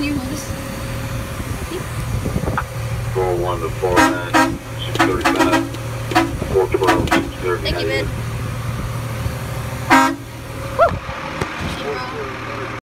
Can you hold this? Four one to four nine six thirty five four twelve six thirty. Thank you, man.